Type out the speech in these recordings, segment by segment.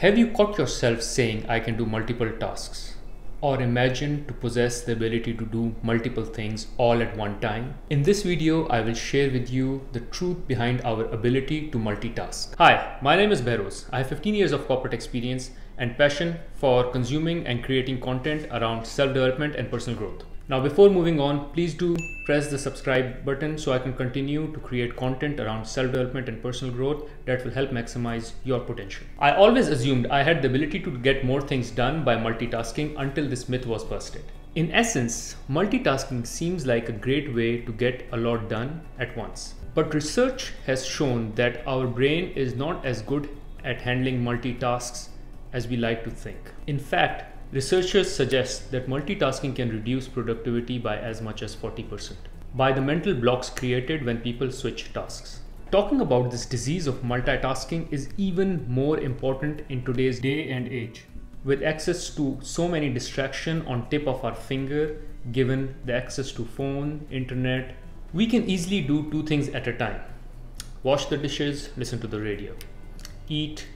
Have you caught yourself saying, I can do multiple tasks? Or imagine to possess the ability to do multiple things all at one time? In this video, I will share with you the truth behind our ability to multitask. Hi, my name is Bahroz. I have 15 years of corporate experience and passion for consuming and creating content around self-development and personal growth. Now before moving on, please do press the subscribe button so I can continue to create content around self-development and personal growth that will help maximize your potential. I always assumed I had the ability to get more things done by multitasking until this myth was busted. In essence, multitasking seems like a great way to get a lot done at once. But research has shown that our brain is not as good at handling multitasks as we like to think. In fact, Researchers suggest that multitasking can reduce productivity by as much as 40% by the mental blocks created when people switch tasks. Talking about this disease of multitasking is even more important in today's day and age. With access to so many distractions on tip of our finger, given the access to phone, internet, we can easily do two things at a time. Wash the dishes, listen to the radio. Eat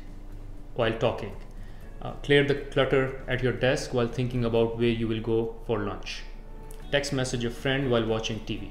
while talking uh, clear the clutter at your desk while thinking about where you will go for lunch. Text message a friend while watching TV.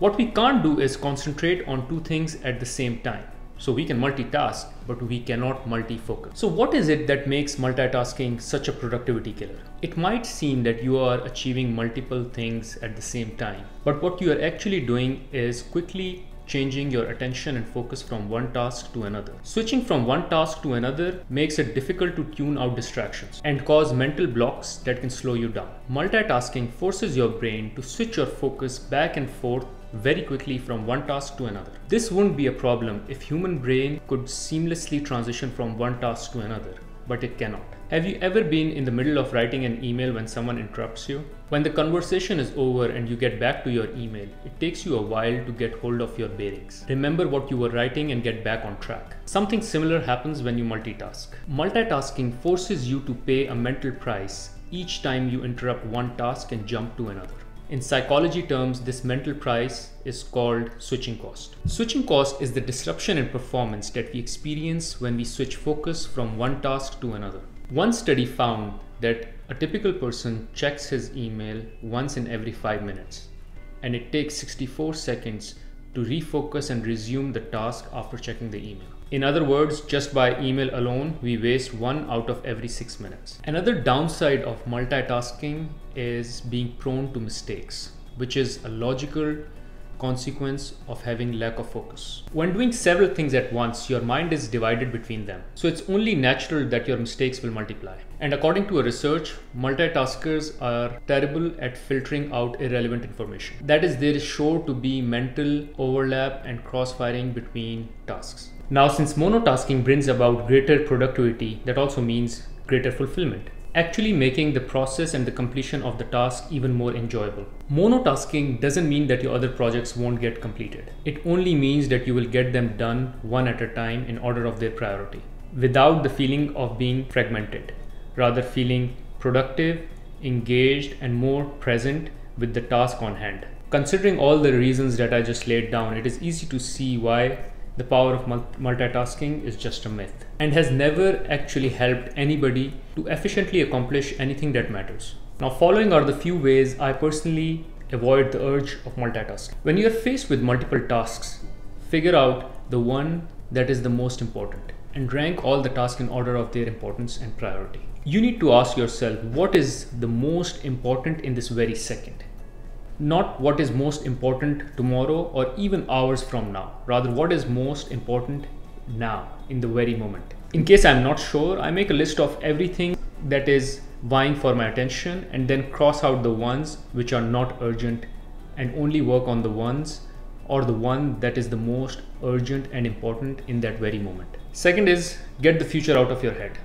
What we can't do is concentrate on two things at the same time. So we can multitask, but we cannot multi-focus. So what is it that makes multitasking such a productivity killer? It might seem that you are achieving multiple things at the same time, but what you are actually doing is quickly changing your attention and focus from one task to another. Switching from one task to another makes it difficult to tune out distractions and cause mental blocks that can slow you down. Multitasking forces your brain to switch your focus back and forth very quickly from one task to another. This wouldn't be a problem if human brain could seamlessly transition from one task to another, but it cannot. Have you ever been in the middle of writing an email when someone interrupts you? When the conversation is over and you get back to your email, it takes you a while to get hold of your bearings. Remember what you were writing and get back on track. Something similar happens when you multitask. Multitasking forces you to pay a mental price each time you interrupt one task and jump to another. In psychology terms, this mental price is called switching cost. Switching cost is the disruption in performance that we experience when we switch focus from one task to another. One study found that a typical person checks his email once in every 5 minutes and it takes 64 seconds to refocus and resume the task after checking the email. In other words, just by email alone, we waste one out of every six minutes. Another downside of multitasking is being prone to mistakes, which is a logical consequence of having lack of focus. When doing several things at once, your mind is divided between them. So it's only natural that your mistakes will multiply. And according to a research, multitaskers are terrible at filtering out irrelevant information. That is, there is sure to be mental overlap and cross-firing between tasks. Now, since monotasking brings about greater productivity, that also means greater fulfillment actually making the process and the completion of the task even more enjoyable. Monotasking doesn't mean that your other projects won't get completed. It only means that you will get them done one at a time in order of their priority, without the feeling of being fragmented, rather feeling productive, engaged, and more present with the task on hand. Considering all the reasons that I just laid down, it is easy to see why the power of multitasking is just a myth and has never actually helped anybody to efficiently accomplish anything that matters. Now, following are the few ways I personally avoid the urge of multitasking. When you are faced with multiple tasks, figure out the one that is the most important and rank all the tasks in order of their importance and priority. You need to ask yourself what is the most important in this very second not what is most important tomorrow or even hours from now, rather, what is most important now in the very moment. In case I'm not sure, I make a list of everything that is vying for my attention and then cross out the ones which are not urgent and only work on the ones or the one that is the most urgent and important in that very moment. Second is get the future out of your head.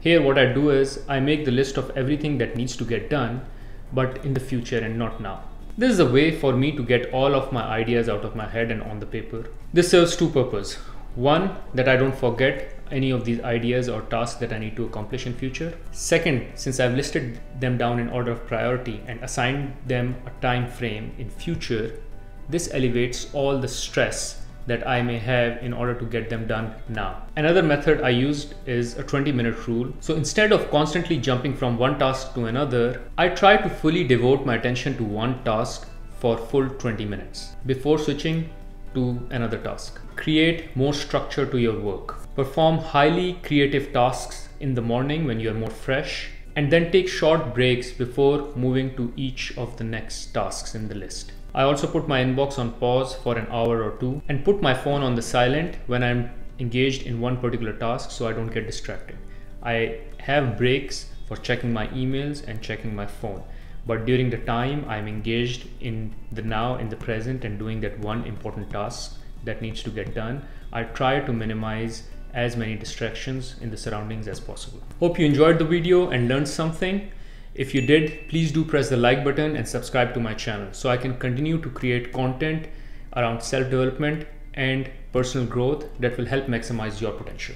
Here, what I do is I make the list of everything that needs to get done, but in the future and not now. This is a way for me to get all of my ideas out of my head and on the paper. This serves two purposes. One, that I don't forget any of these ideas or tasks that I need to accomplish in future. Second, since I've listed them down in order of priority and assigned them a time frame in future, this elevates all the stress that I may have in order to get them done now. Another method I used is a 20 minute rule. So instead of constantly jumping from one task to another, I try to fully devote my attention to one task for full 20 minutes before switching to another task. Create more structure to your work. Perform highly creative tasks in the morning when you are more fresh and then take short breaks before moving to each of the next tasks in the list. I also put my inbox on pause for an hour or two and put my phone on the silent when I'm engaged in one particular task so I don't get distracted. I have breaks for checking my emails and checking my phone. But during the time I'm engaged in the now, in the present, and doing that one important task that needs to get done, I try to minimize as many distractions in the surroundings as possible. Hope you enjoyed the video and learned something. If you did, please do press the like button and subscribe to my channel so I can continue to create content around self-development and personal growth that will help maximize your potential.